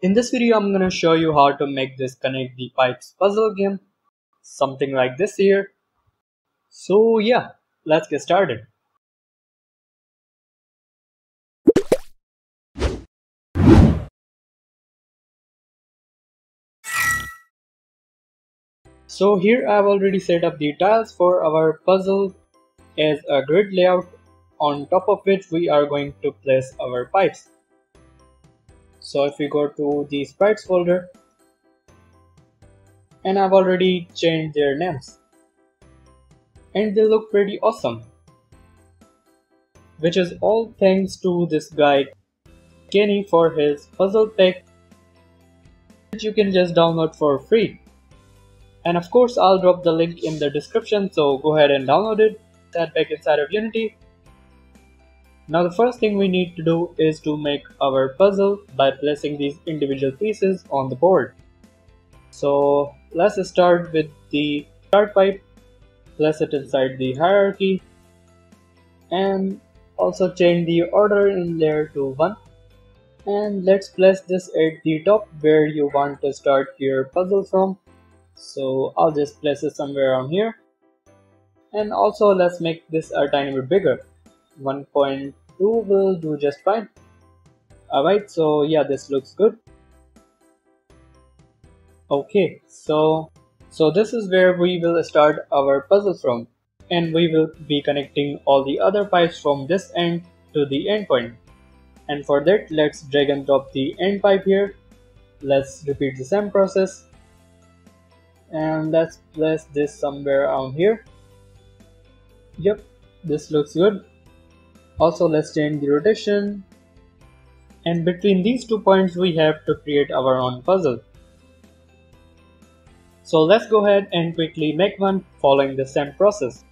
In this video I'm gonna show you how to make this connect the pipes puzzle game. Something like this here. So yeah, let's get started. So here I've already set up the tiles for our puzzle as a grid layout on top of which we are going to place our pipes. So if we go to the sprites folder and I've already changed their names. And they look pretty awesome. Which is all thanks to this guy Kenney for his puzzle pack which you can just download for free. And of course I'll drop the link in the description so go ahead and download it. That back inside of Unity now the first thing we need to do is to make our puzzle by placing these individual pieces on the board. So let's start with the start pipe, place it inside the hierarchy. And also change the order in layer to 1 and let's place this at the top where you want to start your puzzle from. So I'll just place it somewhere around here. And also let's make this a tiny bit bigger 1.2 will do just fine. Alright so yeah this looks good. Okay so so this is where we will start our puzzle from. And we will be connecting all the other pipes from this end to the endpoint. And for that let's drag and drop the end pipe here. Let's repeat the same process. And let's place this somewhere around here. Yep this looks good also let's change the rotation and between these two points we have to create our own puzzle. So let's go ahead and quickly make one following the same process.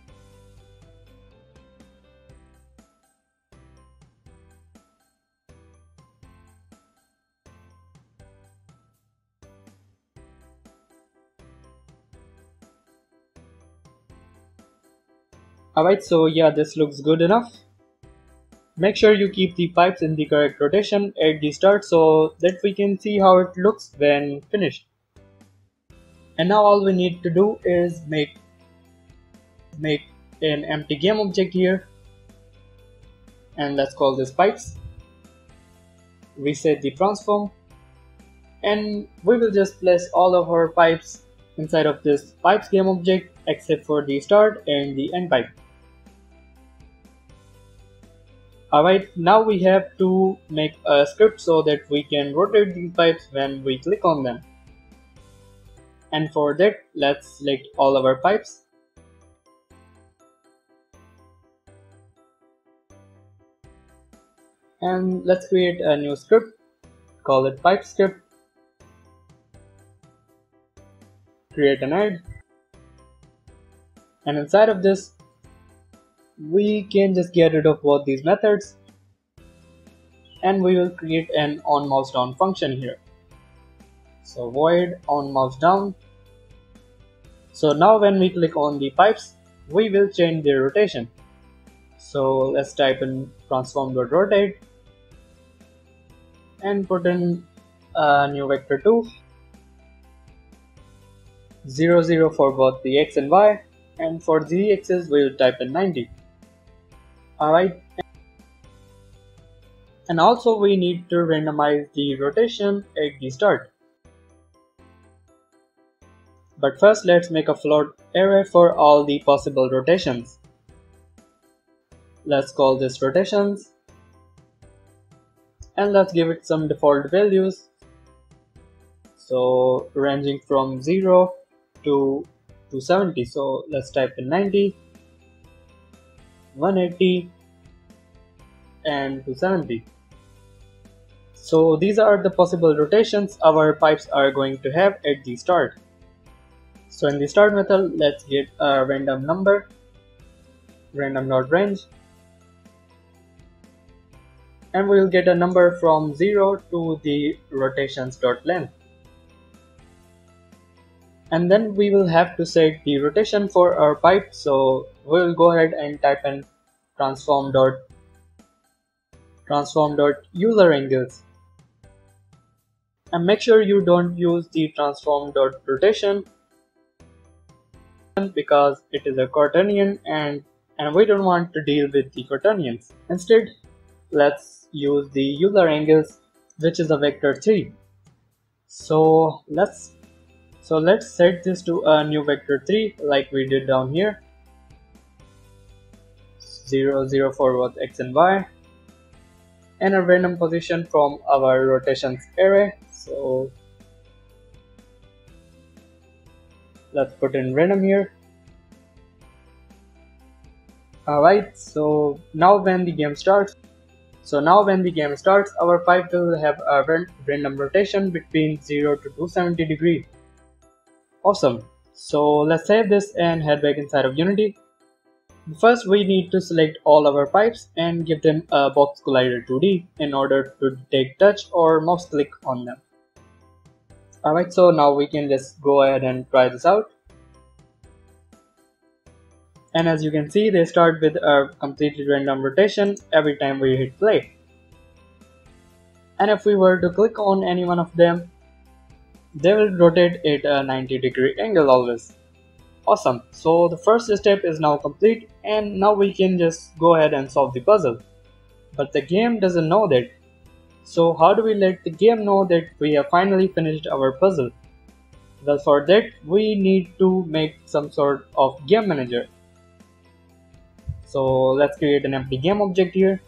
Alright, so yeah, this looks good enough. Make sure you keep the pipes in the correct rotation at the start so that we can see how it looks when finished. And now all we need to do is make make an empty game object here and let's call this pipes. Reset the transform and we will just place all of our pipes inside of this pipes game object except for the start and the end pipe. Alright, now we have to make a script so that we can rotate these pipes when we click on them. And for that, let's select all our pipes. And let's create a new script, call it pipe script. Create an add. And inside of this, we can just get rid of both these methods and we will create an on mouse down function here. So void on mouse down. So now when we click on the pipes we will change their rotation. So let's type in transform.rotate and put in a new vector 2 0 0 for both the x and y and for the axis we will type in 90 alright. And also we need to randomize the rotation at the start. But first let's make a float array for all the possible rotations. Let's call this rotations. And let's give it some default values. So ranging from 0 to 270 so let's type in 90 180 and 270 so these are the possible rotations our pipes are going to have at the start. So in the start method let's get a random number random node range and we'll get a number from 0 to the rotations dot length. And then we will have to set the rotation for our pipe so we'll go ahead and type in transform dot transform dot Euler angles and make sure you don't use the transform.rotation because it is a quaternion and and we don't want to deal with the quaternions. Instead, let's use the Euler angles which is a vector 3. So let's so let's set this to a new vector 3 like we did down here. 0, 0 for both x and y and a random position from our rotations array. So let's put in random here Alright, so now when the game starts, so now when the game starts, our pipe will have a random rotation between 0 to 270 degree. Awesome. So let's save this and head back inside of Unity. First we need to select all our pipes and give them a box collider 2D in order to take touch or mouse click on them. Alright, so now we can just go ahead and try this out. And as you can see they start with a completely random rotation every time we hit play. And if we were to click on any one of them they will rotate at a 90 degree angle always awesome. So the first step is now complete and now we can just go ahead and solve the puzzle. But the game doesn't know that. So how do we let the game know that we have finally finished our puzzle? Well for that we need to make some sort of game manager. So let's create an empty game object here.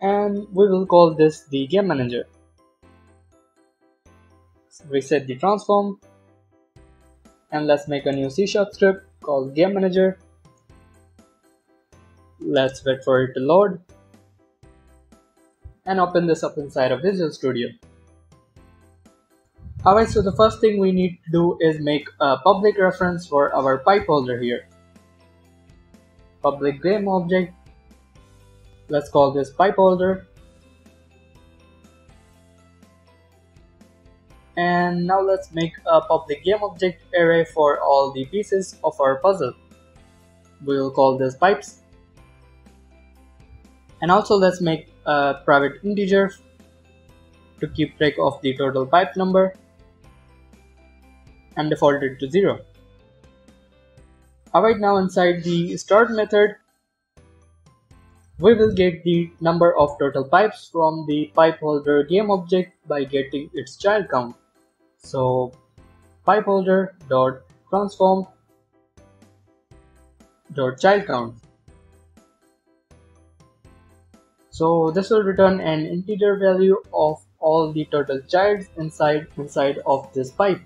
And we will call this the game manager. So reset the transform and let's make a new C sharp script called game manager let's wait for it to load and open this up inside of Visual Studio Alright, so the first thing we need to do is make a public reference for our pipe holder here. Public game object. Let's call this pipe holder. And now let's make a public game object array for all the pieces of our puzzle. We will call this pipes. And also let's make a private integer to keep track of the total pipe number and default it to 0. Alright now inside the start method we will get the number of total pipes from the pipe holder game object by getting its child count. So pipe holder dot transform dot child count. So this will return an integer value of all the total childs inside inside of this pipe.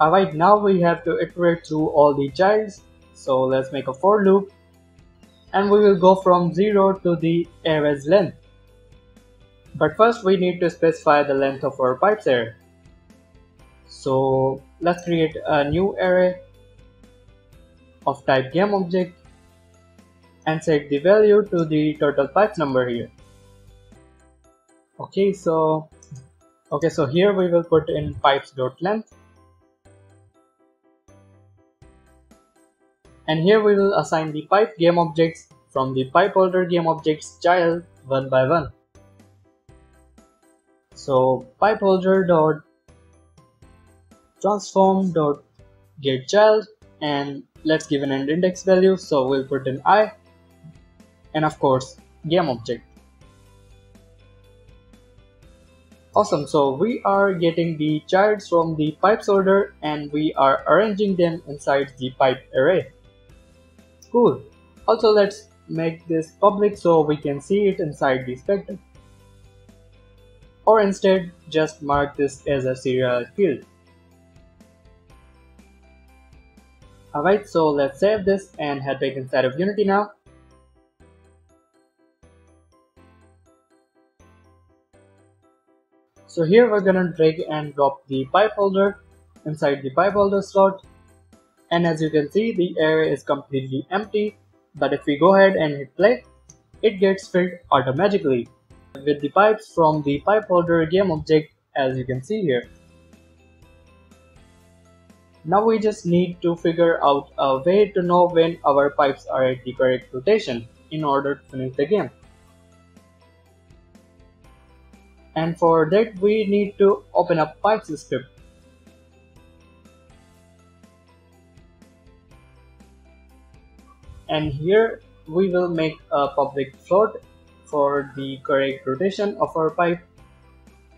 Alright, now we have to iterate through all the childs. So let's make a for loop. And we will go from 0 to the array's length. But first we need to specify the length of our pipes array. So let's create a new array of type game object and set the value to the total pipes number here. Okay, so okay, so here we will put in pipes.length and here we will assign the pipe game objects from the pipe holder game objects child one by one. So pipe holder dot transform dot get child and let's give an end index value so we'll put in i and of course game object awesome so we are getting the childs from the pipes holder and we are arranging them inside the pipe array Cool. Also let's make this public so we can see it inside the inspector. Or instead, just mark this as a serial field. Alright, so let's save this and head back inside of Unity now. So here we're gonna drag and drop the pipe holder inside the pipe holder slot and as you can see the array is completely empty but if we go ahead and hit play it gets filled automatically with the pipes from the pipe holder game object as you can see here. Now we just need to figure out a way to know when our pipes are at the correct rotation in order to finish the game. and for that we need to open up pipes script and here we will make a public float for the correct rotation of our pipe.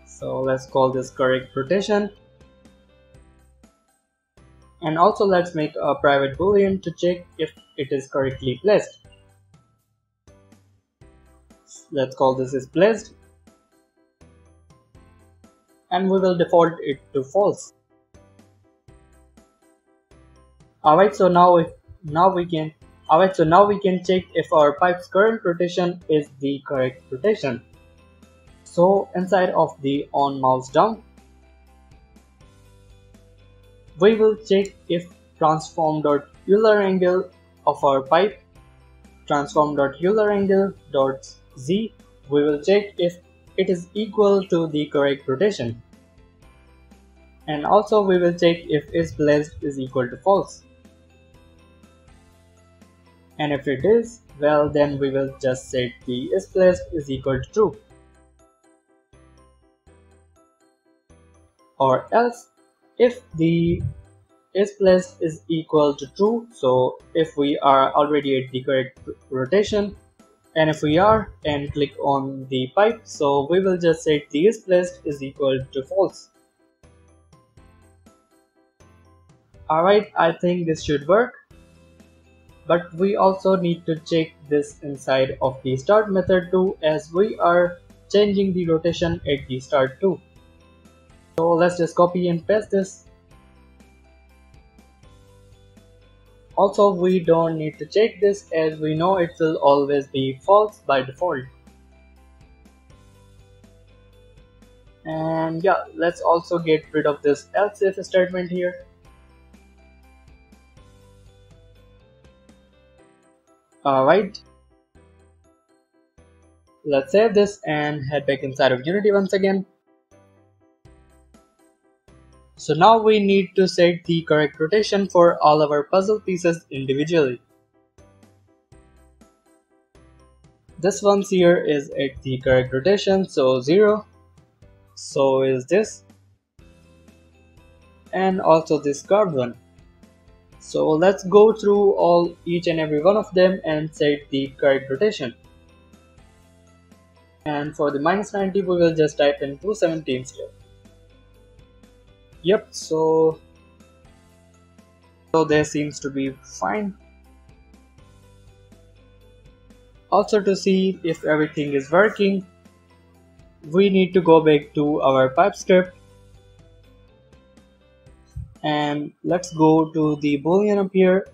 So let's call this correct rotation. And also let's make a private boolean to check if it is correctly placed. Let's call this is placed. And we will default it to false. Alright so now if now we can alright so now we can check if our pipe's current rotation is the correct rotation. So inside of the on mouse down we will check if transform dot Euler angle of our pipe transform dot Euler angle dot z we will check if it is equal to the correct rotation. And also we will check if is is equal to false and if it is well then we will just set the is placed is equal to true or else if the is placed is equal to true so if we are already at the correct rotation and if we are and click on the pipe so we will just set the is placed is equal to false. Alright I think this should work but we also need to check this inside of the start method too as we are changing the rotation at the start too so let's just copy and paste this Also we don't need to check this as we know it will always be false by default. And yeah, let's also get rid of this else if statement here. Alright. Let's save this and head back inside of Unity once again. So now we need to set the correct rotation for all of our puzzle pieces individually. This one here is at the correct rotation, so 0. So is this. And also this curved one. So let's go through all each and every one of them and set the correct rotation. And for the minus 90 we will just type in 270 instead. Yep so so there seems to be fine. Also to see if everything is working we need to go back to our pipe script and let's go to the boolean up here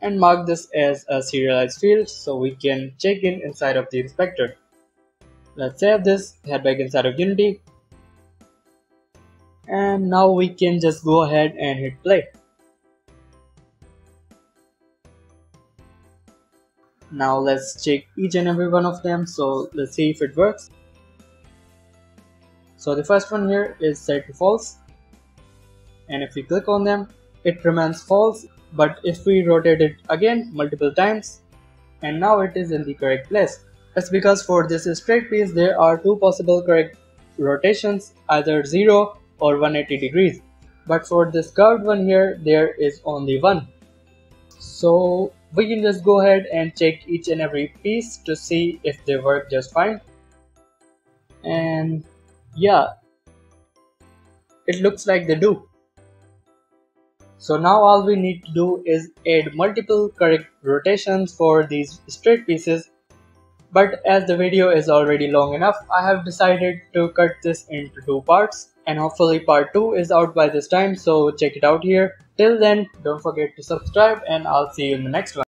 and mark this as a serialized field so we can check in inside of the inspector. Let's save this head back inside of unity. And now we can just go ahead and hit play. Now let's check each and every one of them so let's see if it works. So the first one here is set to false and if we click on them it remains false. But if we rotate it again multiple times and now it is in the correct place. That's because for this straight piece there are two possible correct rotations either 0 or 180 degrees. But for this curved one here there is only one. So we can just go ahead and check each and every piece to see if they work just fine. And yeah. It looks like they do so now all we need to do is add multiple correct rotations for these straight pieces. But as the video is already long enough I have decided to cut this into two parts. And hopefully part 2 is out by this time. So check it out here. Till then don't forget to subscribe and i'll see you in the next one